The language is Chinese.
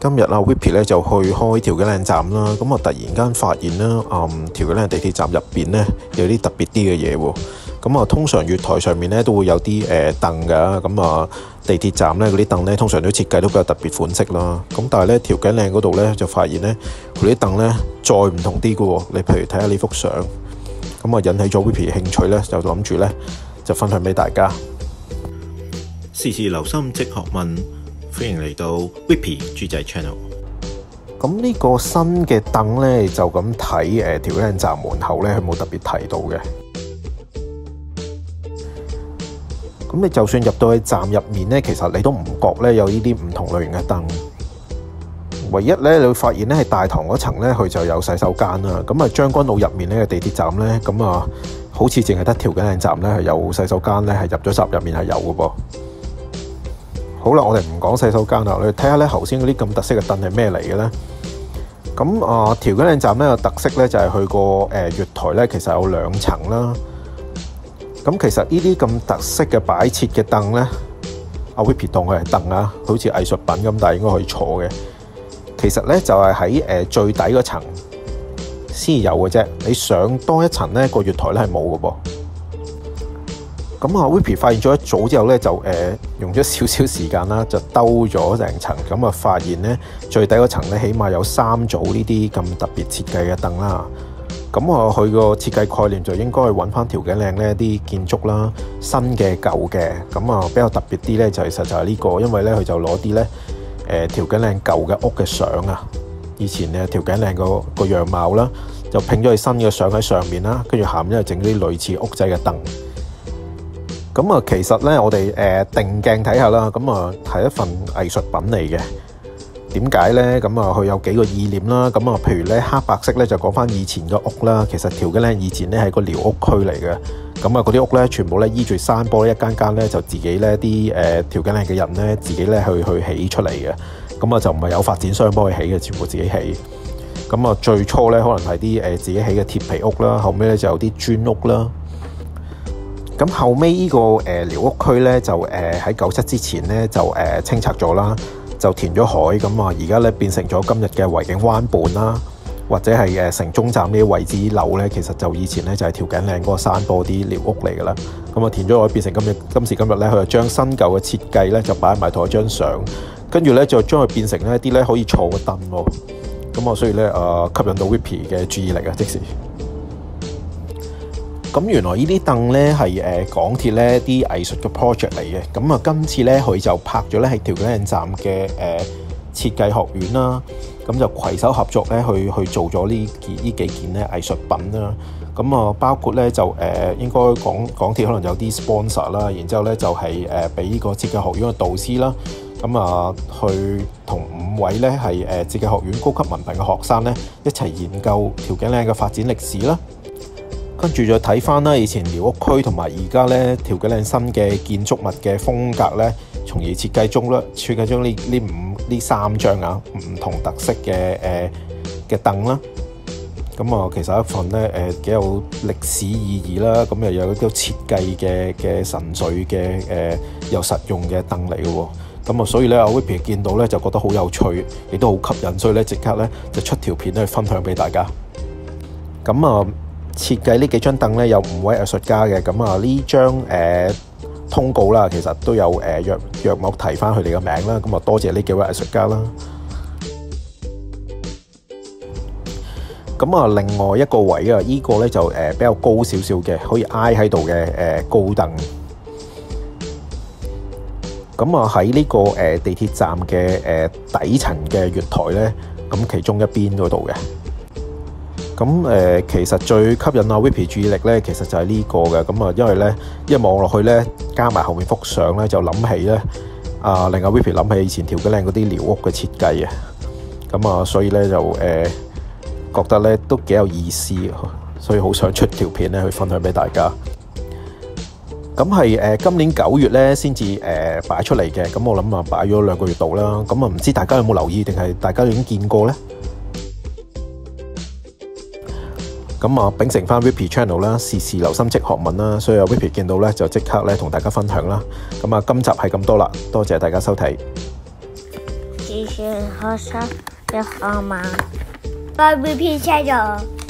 今日啊，Wippy 咧就去開調景嶺站啦，咁啊突然間發現啦，嗯調景嶺地鐵站入邊咧有啲特別啲嘅嘢喎。咁啊，通常月台上面咧都會有啲誒凳㗎，咁啊地鐵站咧嗰啲凳咧通常都設計都比較特別款式啦。咁但係咧調景嶺嗰度咧就發現咧佢啲凳咧再唔同啲嘅喎。你譬如睇下呢幅相，咁啊引起咗 Wippy 興趣咧，就諗住咧就分享俾大家。時時留心即學問，歡迎嚟到 Whippy 豬仔 Channel。咁呢個新嘅凳咧就咁睇誒調景嶺站門口咧，佢冇特別提到嘅。咁你就算入到去站入面咧，其實你都唔覺咧有呢啲唔同類型嘅凳。唯一咧，你會發現咧係大堂嗰層咧，佢就有洗手間啦。咁啊，將軍澳入面呢個地鐵站咧，咁啊，好似淨係得調景嶺站咧系有洗手間咧，係入咗閘入面係有嘅噃。好啦，我哋唔講洗手間啦，我哋睇下咧頭先嗰啲咁特色嘅凳係咩嚟嘅咧？咁啊，調景嶺站咧個特色咧就係佢個誒月台咧，其實有兩層啦。咁其實呢啲咁特色嘅擺設嘅凳咧，阿 Whippy 當佢係凳啊，好似藝術品咁，但係應該可以坐嘅。其實咧就係喺誒最底嗰層先有嘅啫，你上多一層咧個月台咧係冇嘅噃。咁啊，Whippy 發現咗一組之後咧，就誒、用咗少少時間啦，就兜咗成層，咁啊發現咧最底嗰層咧起碼有三組呢啲咁特別設計嘅凳啦。咁啊，佢個設計概念就應該係揾翻調景嶺呢啲建築啦，新嘅舊嘅，咁啊比較特別啲咧就其實就係呢、個，因為咧佢就攞啲咧誒調景嶺舊嘅屋嘅相啊，以前嘅調景嶺個個樣貌啦，就拼咗佢新嘅相喺上面啦，跟住下面又整啲類似屋仔嘅凳。咁啊，其實咧我哋誒、定鏡睇下啦，咁啊係一份藝術品嚟嘅。點解咧？咁啊，佢有幾個意念啦。咁啊，譬如咧黑白色咧，就講翻以前嘅屋啦。其實條景嶺以前咧係個寮屋區嚟嘅。咁啊，嗰啲屋咧全部咧依住山坡，一間間咧就自己咧啲誒調景嶺嘅人咧自己咧去去起出嚟嘅。咁啊就唔係有發展商幫佢起嘅，全部自己起。咁啊最初咧可能係啲誒自己起嘅鐵皮屋啦，後尾咧就有啲磚屋啦。咁後尾呢個誒寮屋區咧就誒喺九七之前咧就誒清拆咗啦。就填咗海咁啊！而家咧變成咗今日嘅維景灣畔啦，或者係誒城中站呢啲位置樓咧，其實就以前咧就係調景嶺嗰個山坡啲寮屋嚟噶啦。咁啊填咗海變成今日今時今日咧，佢就將新舊嘅設計咧就擺埋同一張相，跟住咧就將佢變成一啲咧可以坐嘅凳喎。咁啊，所以咧誒吸引到 Wippy 嘅注意力啊，即時。咁原來呢啲凳咧係誒港鐵咧啲藝術嘅 project 嚟嘅，咁啊今次咧佢就拍咗咧係調景嶺站嘅誒設計學院啦，咁就攜手合作咧去去做咗呢件呢幾件咧藝術品啦，咁啊包括咧就誒應該港港鐵可能有啲 sponsor 啦，然之後咧就係誒俾呢個設計學院嘅導師啦，咁啊去同五位咧係誒設計學院高級文憑嘅學生咧一齊研究調景嶺嘅發展歷史啦。跟住再睇翻啦，以前寮屋區同埋而家咧調景嶺新嘅建築物嘅風格咧，從而設計中咧設計中呢呢五呢三張啊唔同特色嘅誒嘅凳啦。咁啊，其實一份咧誒幾有歷史意義啦，咁又有啲設計嘅嘅神髓嘅誒又實用嘅凳嚟嘅喎。咁啊，所以咧阿 Whippy 見到咧就覺得好有趣，亦都好吸引，所以咧即刻咧就出條片去分享俾大家。咁啊〜設計呢幾張凳咧有五位藝術家嘅，咁啊呢張誒通告啦，其實都有誒約約莫提翻佢哋嘅名啦，咁啊多謝呢幾位藝術家啦。咁啊另外一個位啊，呢個咧就誒比較高少少嘅，可以挨喺度嘅誒高凳。咁啊喺呢個誒地鐵站嘅誒底層嘅月台咧，咁其中一邊嗰度嘅。咁誒、其實最吸引阿 Wippy 注意力咧，其實就係呢個嘅。咁啊，因為咧一望落去咧，加埋後面幅相咧，就諗起咧啊，令阿 Wippy 諗起以前調景嶺嗰啲寮屋嘅設計啊。咁啊，所以咧就誒、呃、覺得咧都幾有意思，所以好想出條片咧去分享俾大家。咁係誒今年九月咧先至誒擺出嚟嘅。咁我諗啊，擺咗兩個月度啦。咁啊，唔知大家有冇留意，定係大家已經見過咧？咁啊，秉承翻 Wippy Channel 啦，時時留心即學問啦，所以阿 Whippy 見到咧就即刻咧同大家分享啦。咁啊，今集係咁多啦，多謝大家收睇。時學學生嘅號碼，再 repeat 咗。